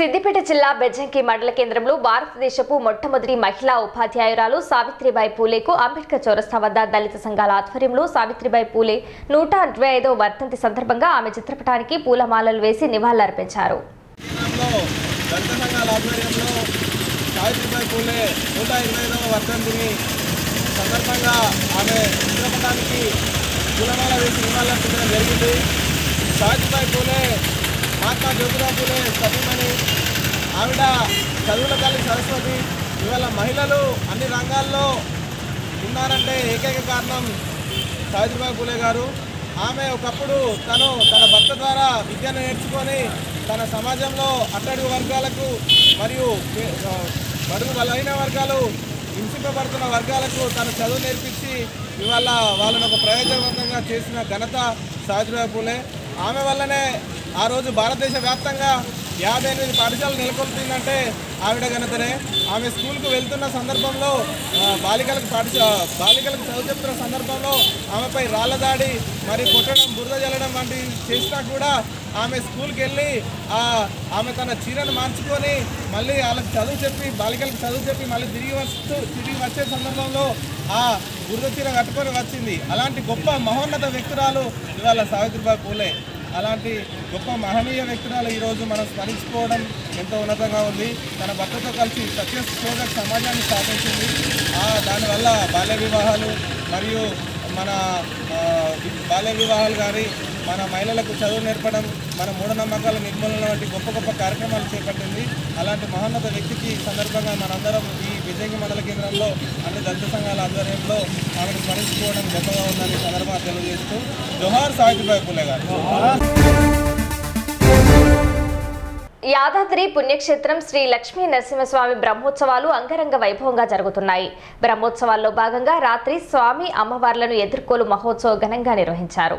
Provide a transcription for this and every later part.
సిద్దిపేట జిల్లా బెజ్జంకి మండల కేంద్రంలో భారతదేశపు మొట్టమొదటి మహిళా ఉపాధ్యాయురాలు సావిత్రిబాయి పూలేకు అంబేద్కర్ చౌరస్తా వద్ద దళిత సంఘాల ఆధ్వర్యంలో సావిత్రిబాయి పూలే నూట అరవై ఐదో వర్ధంతి సందర్భంగా ఆమె చిత్రపటానికి పూలమాలలు వేసి నివాళులర్పించారు. సందర్భంగా ఆమె చిత్రపటానికి పూలమాల వేసి నివాళులర్పించడం జరిగింది. సావిత్రిబాయి పూలే మహాత్మా జ్యోతిరావు పూలే సతీమణి ఆవిడ చదువుల తల్లి సరస్వతి. ఇవాళ మహిళలు అన్ని రంగాల్లో ఉన్నారంటే ఏకైక కారణం సావిత్రిబాయి పూలే గారు. ఆమె ఒకప్పుడు తను తన భర్త ద్వారా విద్యను నేర్చుకొని తన సమాజంలో అట్టడుగు వర్గాలకు మరియు బడుగు బలహీన వర్గాలు హింసింపబడుతున్న వర్గాలకు తను చదువు నేర్పించి ఇవాళ వాళ్ళను ఒక ప్రయోజనవంతంగా చేసిన ఘనత సావిత్రిబాయి పూలే. ఆమె వల్లనే ఆ రోజు భారతదేశ వ్యాప్తంగా యాభై ఎనిమిది పాఠశాలలు నెలకొల్పిందంటే ఆవిడ ఘనతనే. ఆమె స్కూల్కు వెళ్తున్న సందర్భంలో బాలికలకు పాఠశా బాలికలకు చదువు చెప్తున్న సందర్భంలో ఆమెపై రాళ్ళ దాడి మరి కొట్టడం బురద జల్లడం వంటివి చేసినా కూడా ఆమె స్కూల్కి వెళ్ళి ఆమె తన చీరను మార్చుకొని మళ్ళీ వాళ్ళకి చదువు చెప్పి బాలికలకు చదువు చెప్పి మళ్ళీ తిరిగి వస్తూ తిరిగి వచ్చే సందర్భంలో ఆ బురద చీర కట్టుకొని వచ్చింది. అలాంటి గొప్ప మహోన్నత వ్యక్తురాలు ఇవాళ సావిత్రిబాయి పూలే. అలాంటి గొప్ప మహనీయ వ్యక్తురాలు ఈరోజు మనం స్మరించుకోవడం ఎంతో ఉన్నతంగా ఉంది. తన భర్తతో కలిసి సత్యశోధక సమాజాన్ని స్థాపించింది. దానివల్ల బాల్య వివాహాలు మరియు మన బాల్య వివాహాలు కానీ మన మహిళలకు చదువు నేర్పడం మన మూఢనమ్మకాల నిర్మూలన వంటి గొప్ప గొప్ప కార్యక్రమాలు చేపట్టింది. అలాంటి మహోన్నత వ్యక్తికి సందర్భంగా మనందరం ఈ విజయ మండల కేంద్రంలో అన్ని దళిత సంఘాల ఆధ్వర్యంలో ఆమెను స్మరించుకోవడం గొప్పగా ఉందని సందర్భంగా తెలియజేస్తూ జోహార్ సావిత్రిబాయి పూలే గారు. యాదాద్రి పుణ్యక్షేత్రం శ్రీ లక్ష్మీ నరసింహస్వామి బ్రహ్మోత్సవాలు అంగరంగ వైభవంగా జరుగుతున్నాయి. బ్రహ్మోత్సవాల్లో భాగంగా రాత్రి స్వామి అమ్మవార్లను ఎదుర్కోలు మహోత్సవ ఘనంగా నిర్వహించారు.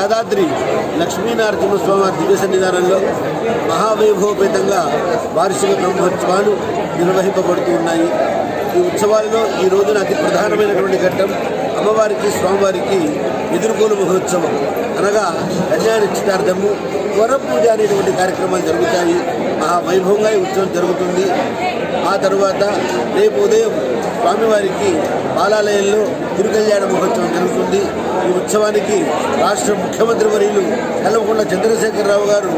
యాదాద్రి లక్ష్మీనరసింహస్వామి స్వామివారి దివ్య సన్నిధానంలో మహావైభవపేతంగా వార్షిక బ్రహ్మోత్సవాలు నిర్వహింపబడుతూ ఉన్నాయి. ఈ ఉత్సవాలలో ఈ రోజున అతి ప్రధానమైనటువంటి ఘట్టం అమ్మవారికి స్వామివారికి ఎదుర్కోలు మహోత్సవం. అనగా కన్యా నిశ్చితార్థము పూజ అనేటువంటి కార్యక్రమాలు జరుగుతాయి. మహా వైభవంగా ఈ ఉత్సవం జరుగుతుంది. ఆ తరువాత రేపు ఉదయం స్వామివారికి బాలాలయంలో తిరుకల్యాణ మహోత్సవం జరుగుతుంది. ఈ ఉత్సవానికి రాష్ట్ర ముఖ్యమంత్రి వర్యులు కల్వకుంట్ల చంద్రశేఖరరావు గారు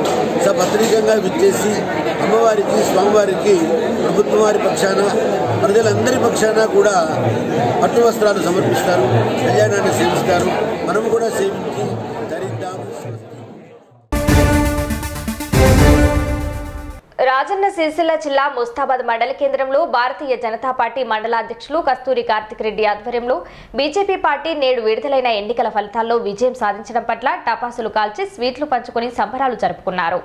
సపత్రికంగా విచ్చేసి అమ్మవారికి స్వామివారికి ప్రభుత్వం వారి పక్షాన ప్రజలందరి పక్షాన కూడా పట్టు వస్త్రాలు సమర్పిస్తారు కళ్యాణాన్ని సేవిస్తారు. మనము కూడా సేవించి ధరిద్దాం రాజన్న సిరిసిల్ల జిల్లా ముస్తాబాద్ మండల కేంద్రంలో భారతీయ జనతా పార్టీ మండల అధ్యక్షులు కస్తూరి కార్తిక్ రెడ్డి ఆధ్వర్యంలో బీజేపీ పార్టీ నేడు విడుదలైన ఎన్నికల ఫలితాల్లో విజయం సాధించడం పట్ల టపాసులు కాల్చి స్వీట్లు పంచుకొని సంబరాలు జరుపుకున్నారు.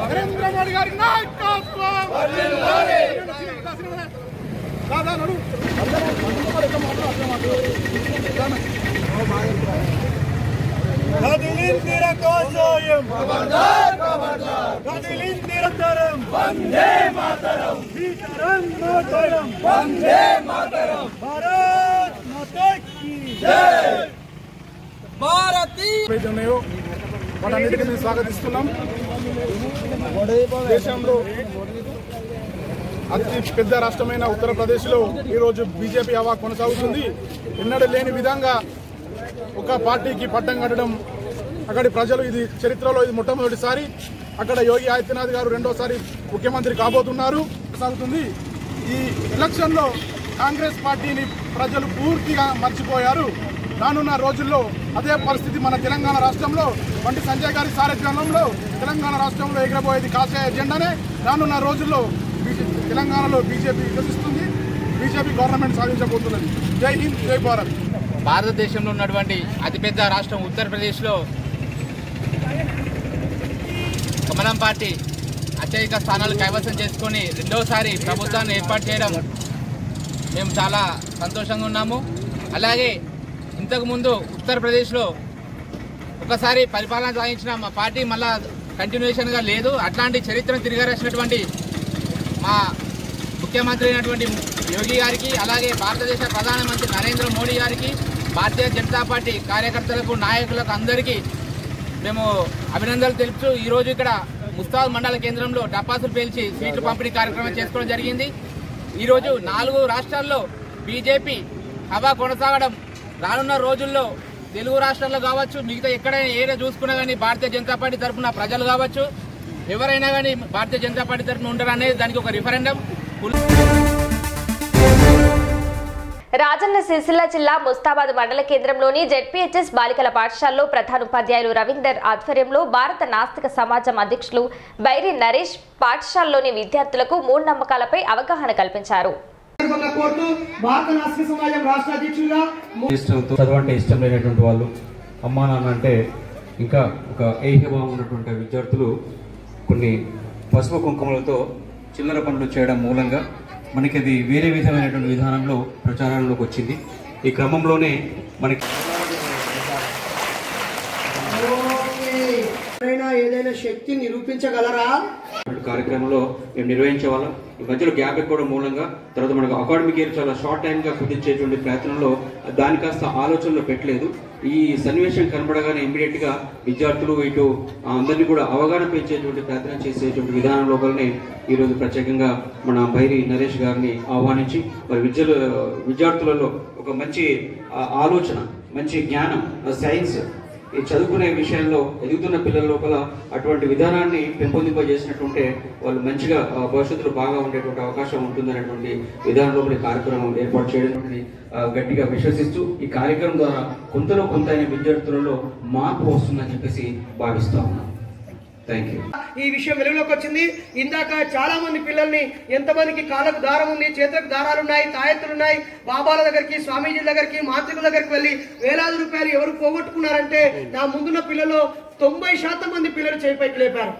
నరేంద్ర మోడీ గారి నాయకత్వం దాదా నడు కదిలిందిర కోసోయం కదిలిందిర తరం వందే మాతరం సీతారం మాతరం వందే మాతరం భారత్ మాతా కీ భారతీయ ఏవైతే ఉన్నాయో వాటన్నిటికీ మేము స్వాగతిస్తున్నాం. దేశంలో అతి పెద్ద రాష్ట్రమైన ఉత్తరప్రదేశ్లో ఈరోజు బీజేపీ హవా కొనసాగుతుంది. ఎన్నడూ లేని విధంగా ఒక పార్టీకి పట్టం కట్టడం అక్కడి ప్రజలు ఇది చరిత్రలో ఇది మొట్టమొదటిసారి. అక్కడ యోగి ఆదిత్యనాథ్ గారు రెండోసారి ముఖ్యమంత్రి కాబోతున్నారు సాగుతుంది ఈ ఎలక్షన్లో కాంగ్రెస్ పార్టీని ప్రజలు పూర్తిగా మర్చిపోయారు. రానున్న రోజుల్లో అదే పరిస్థితి మన తెలంగాణ రాష్ట్రంలో. వంటి సంజయ్ గారి సారథ్యంలో తెలంగాణ రాష్ట్రంలో ఎగిరబోయేది కాసే ఎజెండానే రానున్న రోజుల్లో తెలంగాణలో బీజేపీ వికసిస్తుంది. బీజేపీ గవర్నమెంట్ సాధించబోతున్నది. జై హింద్ జై భారత్. భారతదేశంలో ఉన్నటువంటి అతిపెద్ద రాష్ట్రం ఉత్తరప్రదేశ్లో కమలం పార్టీ అత్యధిక స్థానాలు కైవసం చేసుకొని రెండవసారి ప్రభుత్వాన్ని ఏర్పాటు చేయడం మేము చాలా సంతోషంగా ఉన్నాము. అలాగే ఇంతకుముందు ఉత్తరప్రదేశ్లో ఒకసారి పరిపాలన సాగించిన మా పార్టీ మళ్ళా కంటిన్యూషన్గా లేదు. అట్లాంటి చరిత్రను తిరగరాసినటువంటి మా ముఖ్యమంత్రి అయినటువంటి యోగి గారికి అలాగే భారతదేశ ప్రధానమంత్రి నరేంద్ర మోడీ గారికి భారతీయ జనతా పార్టీ కార్యకర్తలకు నాయకులకు అందరికీ మేము అభినందనలు తెలుపుతూ ఈరోజు ఇక్కడ ముస్తాద్ మండల కేంద్రంలో డపాసులు పేల్చి సీట్లు పంపిణీ కార్యక్రమం చేసుకోవడం జరిగింది. ఈరోజు నాలుగు రాష్ట్రాల్లో బీజేపీ హవా కొనసాగడం రానున్న రోజుల్లో తెలుగు రాష్ట్రాల్లో కావచ్చు మిగతా ఎక్కడైనా ఏదో చూసుకున్నా కానీ భారతీయ జనతా పార్టీ తరఫున ప్రజలు కావచ్చు ఎవరైనా కానీ భారతీయ జనతా పార్టీ తరఫున ఉండరు అనేది దానికి ఒక రిఫరెండం. రాజన్న సిరిసిల్ల జిల్లా ముస్తాబాద్ మండల కేంద్రంలోని జెడ్పీహెచ్ఎస్ బాలికల పాఠశాలలో ప్రధానోపాధ్యాయులు రవీందర్ ఆధ్వర్యంలో భారత నాస్తిక సమాజం అధ్యక్షులు బైరి నరేష్ పాఠశాలలోని విద్యార్థులకు మూఢనమ్మకాలపై అవగాహన కల్పించారు. సందర్భంగా కోరుతూ భారత నాస్తిక సమాజం రాష్ట్ర అధ్యక్షులుగా ఇష్టం లేనటువంటి వాళ్ళు అమ్మా నాన్న అంటే ఇంకా ఒక ఏహ్యభావం ఉన్నటువంటి విద్యార్థులు కొన్ని పసుపు కుంకుమలతో చిల్లర పనులు చేయడం మూలంగా మనకి అది వేరే విధమైనటువంటి విధానంలో ప్రచారంలోకి వచ్చింది. ఈ క్రమంలోనే మనకి ఏదైనా శక్తి నిరూపించగలరా? కార్యక్రమంలో మేము నిర్వహించే వాళ్ళం. ఈ మధ్యలో గ్యాప్ ఎక్కువ మూలంగా తర్వాత మనకు అకాడమిక్ ఇయర్ చాలా షార్ట్ టైంగా కుదిర్చేటువంటి ప్రయత్నంలో దాని కాస్త ఆలోచనలో పెట్టలేదు. ఈ సన్నివేశం కనబడగానే ఇమ్మీడియట్గా విద్యార్థులు ఇటు అందరినీ కూడా అవగాహన పెంచేటువంటి ప్రయత్నం చేసేటువంటి విధానం లోపలనే ఈరోజు ప్రత్యేకంగా మన భైరి నరేష్ గారిని ఆహ్వానించి మరి విద్యలు విద్యార్థులలో ఒక మంచి ఆలోచన మంచి జ్ఞానం సైన్స్ ఈ చదువుకునే విషయంలో ఎదుగుతున్న పిల్లల లోపల అటువంటి విధానాన్ని పెంపొందింపజేసినట్టుంటే వాళ్ళు మంచిగా భవిష్యత్తులో బాగా ఉండేటువంటి అవకాశం ఉంటుందనేటువంటి విధానం లోపల కార్యక్రమం ఏర్పాటు చేయడం గట్టిగా విశ్వసిస్తూ ఈ కార్యక్రమం ద్వారా కొంతలో కొంత విద్యార్థులలో మార్పు వస్తుందని చెప్పేసి భావిస్తా ఉన్నాం. ఈ విషయం వెలుగులోకి వచ్చింది. ఇందాక చాలా మంది పిల్లల్ని ఎంతమందికి కాళ్ళకు దారం ఉంది చేతులకు దారాలు ఉన్నాయి తాయెత్తులు ఉన్నాయి బాబాల దగ్గరికి స్వామీజీల దగ్గరికి మాంత్రికుల దగ్గరికి వెళ్ళి వేలాది రూపాయలు ఎవరు పోగొట్టుకున్నారంటే నా ముందున్న పిల్లలు తొంభై శాతం మంది పిల్లలు చేయిపైకి లేపారు.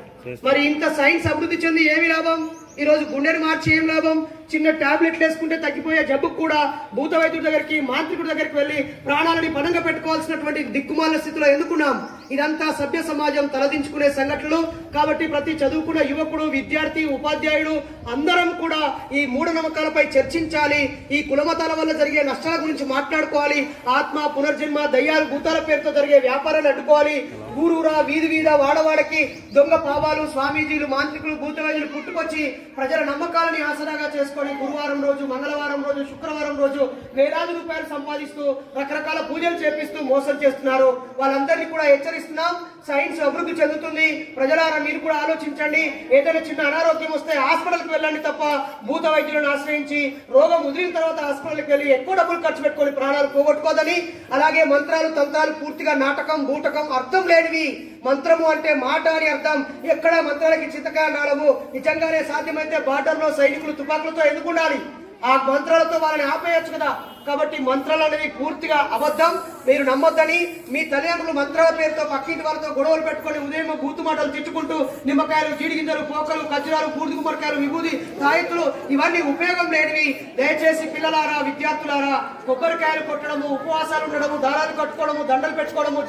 మరి ఇంత సైన్స్ అభివృద్ధి చెంది ఏమి లాభం? ఈరోజు గుండెను మార్చి ఏం లాభం? చిన్న టాబ్లెట్లు వేసుకుంటే తగ్గిపోయే జబ్బుకు కూడా భూత వైద్యుడి దగ్గరికి మాంత్రికుడి దగ్గరికి వెళ్ళి ప్రాణాలని పనంగా పెట్టుకోవాల్సినటువంటి దిక్కుమాల స్థితిలో ఎందుకున్నాం? ఇదంతా సభ్య సమాజం తలదించుకునే సంఘటనలు. కాబట్టి ప్రతి చదువుకున్న యువకుడు విద్యార్థి ఉపాధ్యాయుడు అందరం కూడా ఈ మూఢనమ్మకాలపై చర్చించాలి. ఈ కులమతాల వల్ల జరిగే నష్టాల గురించి మాట్లాడుకోవాలి. ఆత్మ పునర్జన్మ దయ్యాలు భూతాల పేరుతో జరిగే వ్యాపారాన్ని అడ్డుకోవాలి. ఊరూరా వీధి వీధ వాడవాడకి దొంగ పాపాలు స్వామీజీలు మాంత్రికులు భూత పుట్టుకొచ్చి ప్రజల నమ్మకాలని ఆసరాగా చేసుకొని గురువారం రోజు మంగళవారం రోజు శుక్రవారం రోజు వేలాది రూపాయలు సంపాదిస్తూ రకరకాల పూజలు చేపిస్తూ మోసం చేస్తున్నారు. వాళ్ళందరినీ కూడా హెచ్చరిస్తున్నాం. సైన్స్ అభివృద్ధి చెందుతుంది. ప్రజలారా మీరు కూడా ఆలోచించండి. ఏదైనా చిన్న అనారోగ్యం వస్తే హాస్పిటల్కి వెళ్ళండి తప్ప భూత వైద్యులను ఆశ్రయించి రోగం ముదిరిన తర్వాత హాస్పిటల్కి వెళ్ళి ఎక్కువ డబ్బులు ఖర్చు పెట్టుకొని ప్రాణాలు పోగొట్టుకోదని అలాగే మంత్రాలు తంత్రాలు పూర్తిగా నాటకం బూటకం అర్థం లేనివి మంత్రము అంటే మాట అని అర్థం. ఎక్కడ మంత్రాలకి చింతకాయ నాడము నిజంగానే సాధ్యమైతే బార్డర్లో సైనికులు తుపాకులతో ఎదుర్కొండాలి ఆ మంత్రాలతో వాళ్ళని ఆపేయచ్చు కదా. కాబట్టి మంత్రాలు అనేవి పూర్తిగా అబద్ధం. మీరు నమ్మొద్దని మీ తల్లిదండ్రులు మంత్రాల పేరుతో పక్కింటి వారితో గొడవలు పెట్టుకొని ఉదయం బూతు మాటలు తిట్టుకుంటూ నిమ్మకాయలు జీడిగింజలు పోకలు ఖర్జూరాలు బూడిద గుమ్మడికాయలు విభూది తాయెత్తులు ఇవన్నీ ఉపయోగం లేనివి. దయచేసి పిల్లలారా విద్యార్థులారా కొబ్బరికాయలు కొట్టడము ఉపవాసాలు ఉండడము దారాలు కట్టుకోవడము దండలు పెట్టుకోవడము